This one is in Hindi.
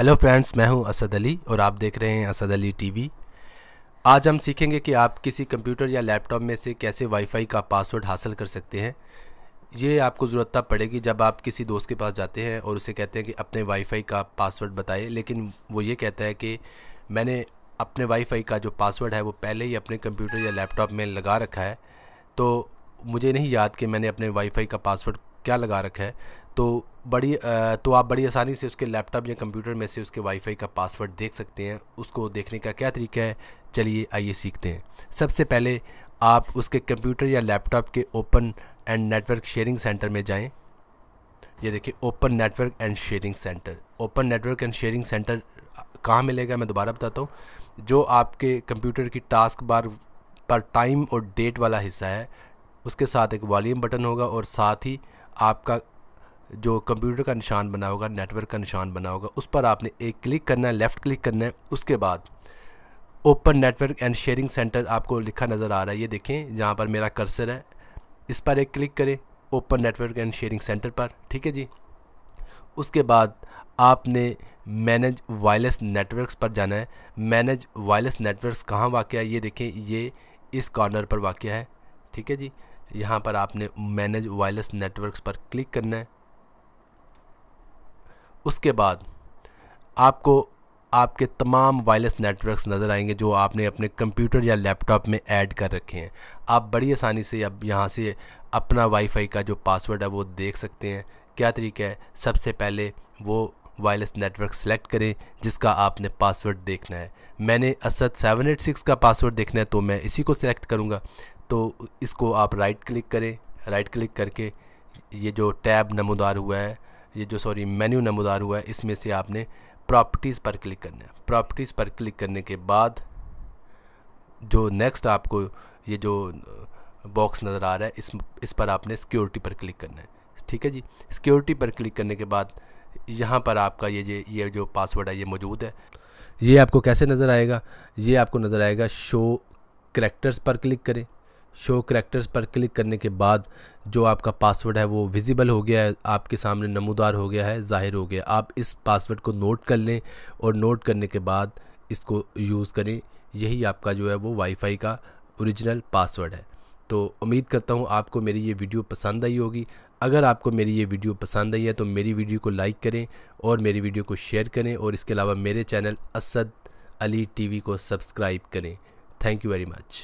हेलो फ्रेंड्स मैं हूँ असद अली और आप देख रहे हैं असद अली टीवी आज हम सीखेंगे कि आप किसी कंप्यूटर या लैपटॉप में से कैसे वाईफाई का पासवर्ड हासिल कर सकते हैं। ये आपको ज़रूरत तब पड़ेगी जब आप किसी दोस्त के पास जाते हैं और उसे कहते हैं कि अपने वाईफाई का पासवर्ड बताए। लेकिन वो ये कहता है कि मैंने अपने वाईफाई का जो पासवर्ड है वो पहले ही अपने कंप्यूटर या लैपटॉप में लगा रखा है। तो मुझे नहीं याद कि मैंने अपने वाईफाई का पासवर्ड क्या लगा रखा है। तो बड़ी तो आप बड़ी आसानी से उसके लैपटॉप या कंप्यूटर में से उसके वाईफाई का पासवर्ड देख सकते हैं। उसको देखने का क्या तरीका है? चलिए आइए सीखते हैं। सबसे पहले आप उसके कंप्यूटर या लैपटॉप के open and network sharing centre में जाएँ। ये देखिए, open network and sharing centre. Open network and sharing centre कहाँ मिलेगा? मैं दोबारा बताता हूँ। जो आपके कंप्यूटर की टास्क बार, पर टाइम और डेट वाला हिस्सा है, उसके साथ एक वॉल्यूम बटन होगा और साथ ही आपका जो कंप्यूटर का निशान बना होगा, नेटवर्क का निशान बना होगा, उस पर आपने एक क्लिक करना है, लेफ़्ट क्लिक करना है, उसके बाद open network and sharing centre आपको लिखा नज़र आ रहा है। ये देखें, जहाँ पर मेरा कर्सर है, इस पर एक क्लिक करें, open network and sharing centre पर, ठीक है जी? उसके बाद आपने मैनेज वायरलेस नेटवर्क्स पर जाना है। मैनेज वायरलेस नेटवर्क्स कहाँ वाक़ है? ये देखें, ये इस कॉर्नर पर वाक़ है, ठीक है जी? यहाँ पर आपने मैनेज वायरलेस नेटवर्क्स पर क्लिक करना है। उसके बाद आपको आपके तमाम वायरलेस नेटवर्क्स नज़र आएँगे जो आपने अपने कंप्यूटर या लैपटॉप में ऐड कर रखे हैं। आप बड़ी आसानी से अब यहाँ से अपना वाईफाई का जो पासवर्ड है वो देख सकते हैं। क्या तरीका है? सबसे पहले वो वायरलेस नेटवर्क सेलेक्ट करें, जिसका आपने पासवर्ड देखना है। मैंने असद सेवन एट सिक्स का पासवर्ड देखना है तो मैं इसी को सिलेक्ट करूँगा। तो इसको आप राइट क्लिक करें। राइट क्लिक करके ये जो टैब नमोदार हुआ है ये जो सॉरी मेन्यू नमोदार हुआ है, इसमें से आपने प्रॉपर्टीज़ पर क्लिक करना है। प्रॉपर्टीज़ पर क्लिक करने के बाद जो नेक्स्ट आपको ये जो बॉक्स नज़र आ रहा है, इस इस पर आपने सिक्योरिटी पर क्लिक करना है। ठीक है जी? सिक्योरिटी पर क्लिक करने के बाद यहाँ पर आपका ये ये ये जो पासवर्ड है, ये मौजूद है। ये आपको कैसे नज़र आएगा? ये आपको नज़र आएगा शो करेक्टर्स पर क्लिक करें। शो करेक्टर्स पर क्लिक करने के बाद जो आपका पासवर्ड है, वो विजिबल हो गया है, आपके सामने नमोदार हो गया है, ज़ाहिर हो गया। आप इस पासवर्ड को नोट कर लें और नोट करने के बाद इसको यूज़ करें। यही आपका जो है, वो वाईफाई का ओरिजिनल पासवर्ड है। तो उम्मीद करता हूँ आपको मेरी ये वीडियो पसंद आई होगी। अगर आपको मेरी ये वीडियो पसंद आई है तो मेरी वीडियो को लाइक करें और मेरी वीडियो को शेयर करें और इसके अलावा मेरे चैनल असद अली टीवी को सब्सक्राइब करें। Thank you very much